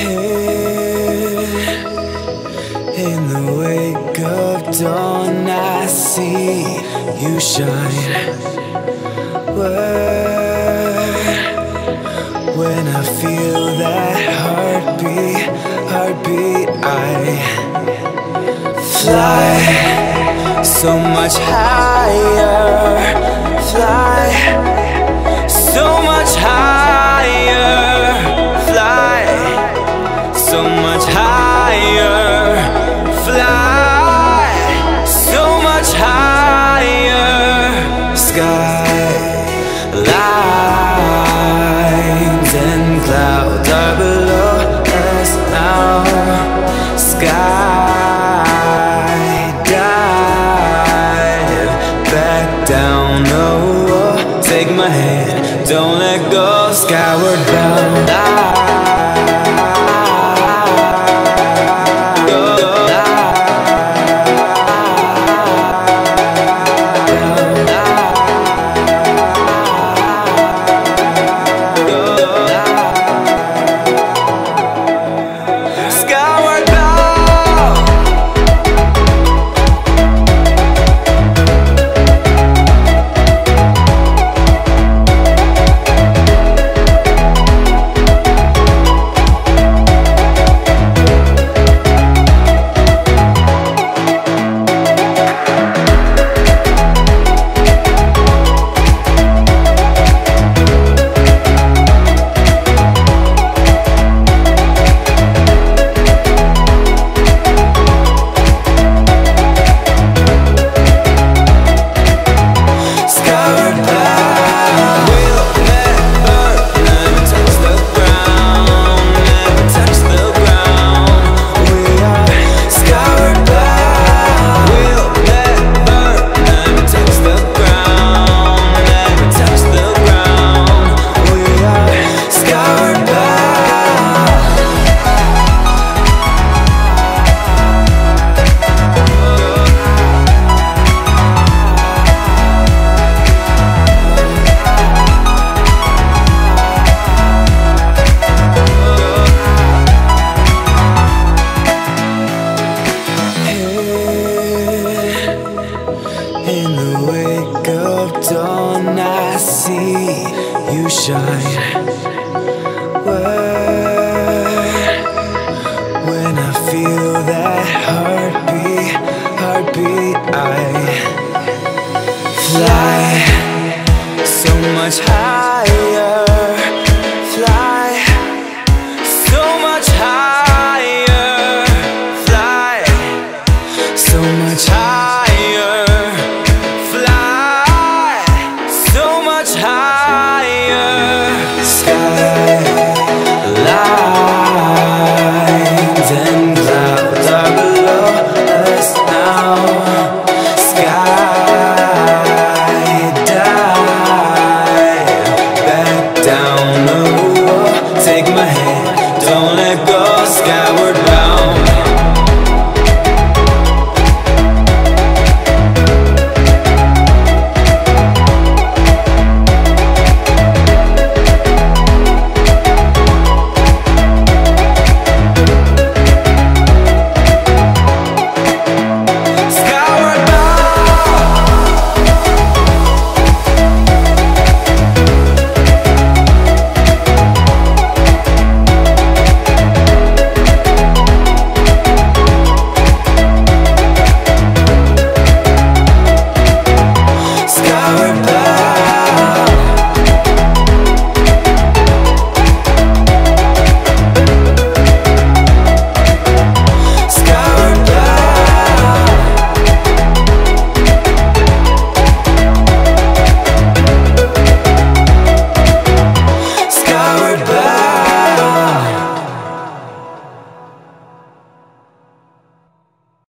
In the wake of dawn, I see you shine. When I feel that heartbeat, heartbeat, I fly so much higher. Fly so much higher. Sky dive back down. Oh, oh, take my hand, don't let go. Skyward bound. Skyward dawn, I see you shine. When I feel that heartbeat, heartbeat, I fly